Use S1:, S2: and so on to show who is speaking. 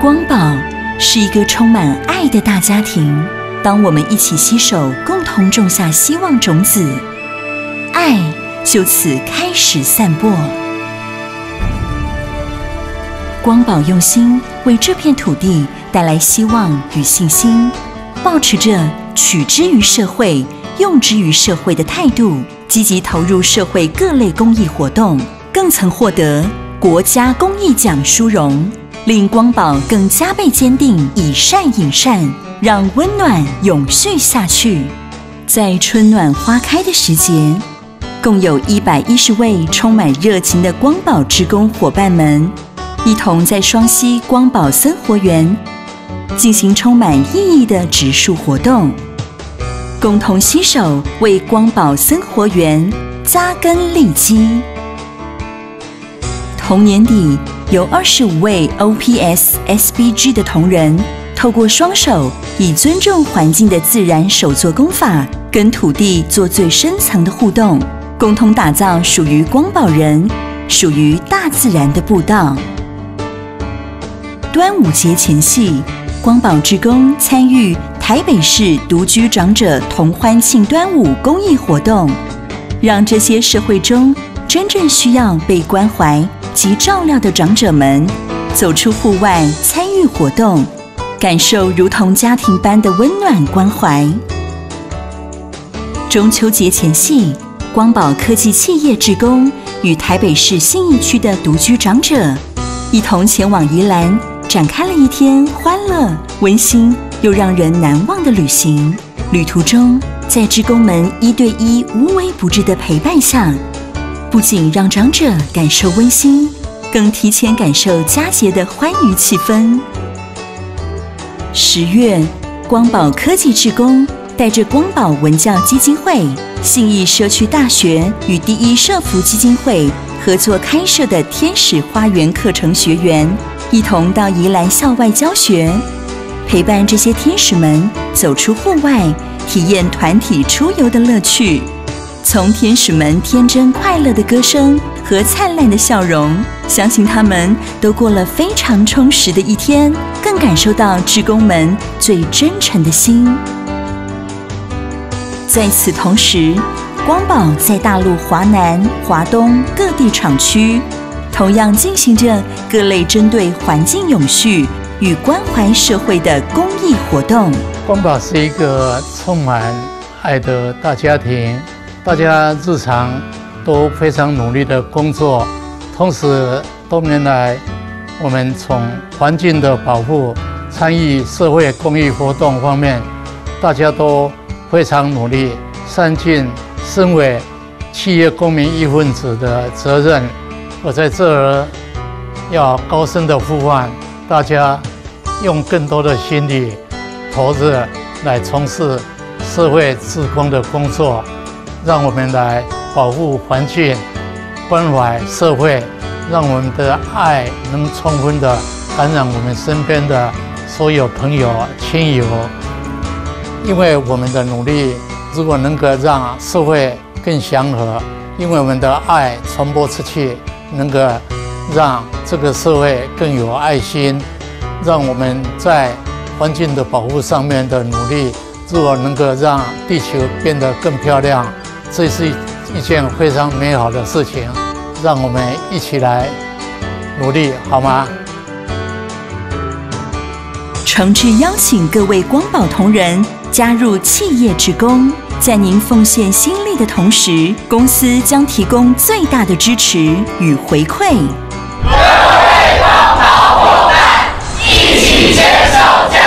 S1: 光宝是一个充满爱的大家庭。当我们一起携手，共同种下希望种子，爱就此开始散播。光宝用心为这片土地带来希望与信心，保持着取之于社会、用之于社会的态度，积极投入社会各类公益活动，更曾获得国家公益奖殊荣。令光宝更加倍坚定以善引善，让温暖永续下去。在春暖花开的时节，共有一百一十位充满热情的光宝职工伙伴们，一同在双溪光宝生活园进行充满意义的植树活动，共同携手为光宝生活园扎根立基。同年底。有二十五位 OPS SBG 的同仁，透过双手，以尊重环境的自然手作功法，跟土地做最深层的互动，共同打造属于光宝人、属于大自然的步道。端午节前夕，光宝职工参与台北市独居长者同欢庆端午公益活动，让这些社会中真正需要被关怀。及照料的长者们走出户外参与活动，感受如同家庭般的温暖关怀。中秋节前夕，光宝科技企业职工与台北市信义区的独居长者一同前往宜兰，展开了一天欢乐、温馨又让人难忘的旅行。旅途中，在职工们一对一、无微不至的陪伴下。不仅让长者感受温馨，更提前感受佳节的欢愉气氛。十月，光宝科技职工带着光宝文教基金会、信义社区大学与第一社福基金会合作开设的天使花园课程学员，一同到宜兰校外教学，陪伴这些天使们走出户外，体验团体出游的乐趣。从天使们天真快乐的歌声和灿烂的笑容，相信他们都过了非常充实的一天，更感受到职工们最真诚的心。在此同时，光宝在大陆华南、华东各地厂区，同样进行着各类针对环境永续与关怀社会的公益活动。
S2: 光宝是一个充满爱的大家庭。大家日常都非常努力的工作，同时多年来，我们从环境的保护、参与社会公益活动方面，大家都非常努力，善尽身为企业公民一份子的责任。我在这儿要高声的呼唤大家，用更多的心力投入来从事社会自工的工作。让我们来保护环境、关怀社会，让我们的爱能充分的感染我们身边的所有朋友、亲友。因为我们的努力，如果能够让社会更祥和，因为我们的爱传播出去，能够让这个社会更有爱心，让我们在环境的保护上面的努力，如果能够让地球变得更漂亮。这是一件非常美好的事情，让我们一起来努力，好吗？
S1: 诚挚邀请各位光宝同仁加入企业职工，在您奉献心力的同时，公司将提供最大的支持与回馈。
S3: 各位光宝伙伴，一起接受。